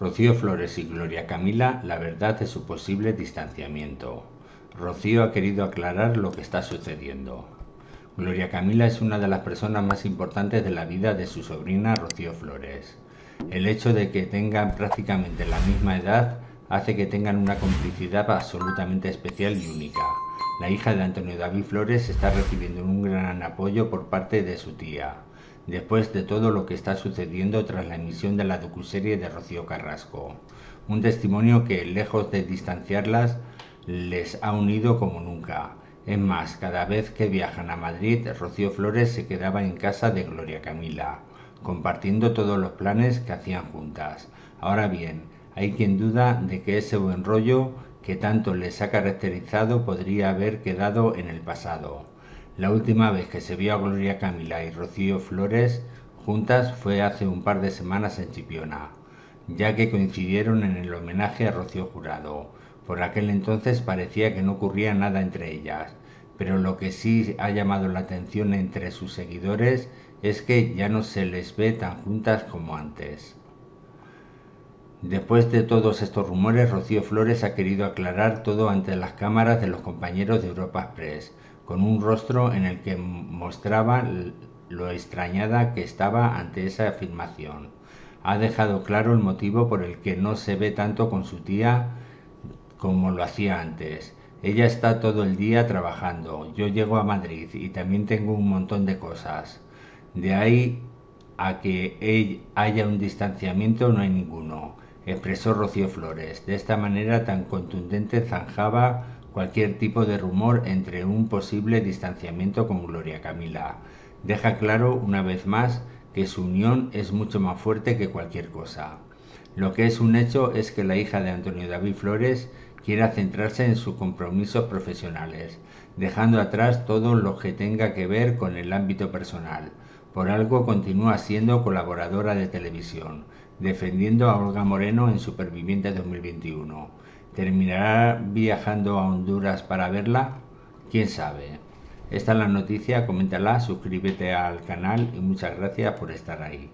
Rocío Flores y Gloria Camila la verdad de su posible distanciamiento. Rocío ha querido aclarar lo que está sucediendo. Gloria Camila es una de las personas más importantes de la vida de su sobrina Rocío Flores. El hecho de que tengan prácticamente la misma edad hace que tengan una complicidad absolutamente especial y única. La hija de Antonio David Flores está recibiendo un gran apoyo por parte de su tía después de todo lo que está sucediendo tras la emisión de la docuserie de Rocío Carrasco. Un testimonio que, lejos de distanciarlas, les ha unido como nunca. Es más, cada vez que viajan a Madrid, Rocío Flores se quedaba en casa de Gloria Camila, compartiendo todos los planes que hacían juntas. Ahora bien, hay quien duda de que ese buen rollo que tanto les ha caracterizado podría haber quedado en el pasado. La última vez que se vio a Gloria Camila y Rocío Flores juntas fue hace un par de semanas en Chipiona, ya que coincidieron en el homenaje a Rocío Jurado. Por aquel entonces parecía que no ocurría nada entre ellas, pero lo que sí ha llamado la atención entre sus seguidores es que ya no se les ve tan juntas como antes. Después de todos estos rumores, Rocío Flores ha querido aclarar todo ante las cámaras de los compañeros de Europa Press con un rostro en el que mostraba lo extrañada que estaba ante esa afirmación. Ha dejado claro el motivo por el que no se ve tanto con su tía como lo hacía antes. Ella está todo el día trabajando. Yo llego a Madrid y también tengo un montón de cosas. De ahí a que haya un distanciamiento no hay ninguno, expresó Rocío Flores. De esta manera tan contundente zanjaba cualquier tipo de rumor entre un posible distanciamiento con Gloria Camila. Deja claro una vez más que su unión es mucho más fuerte que cualquier cosa. Lo que es un hecho es que la hija de Antonio David Flores quiera centrarse en sus compromisos profesionales, dejando atrás todo lo que tenga que ver con el ámbito personal. Por algo continúa siendo colaboradora de televisión, defendiendo a Olga Moreno en Superviviente 2021 ¿Terminará viajando a Honduras para verla? ¿Quién sabe? Esta es la noticia, coméntala, suscríbete al canal y muchas gracias por estar ahí.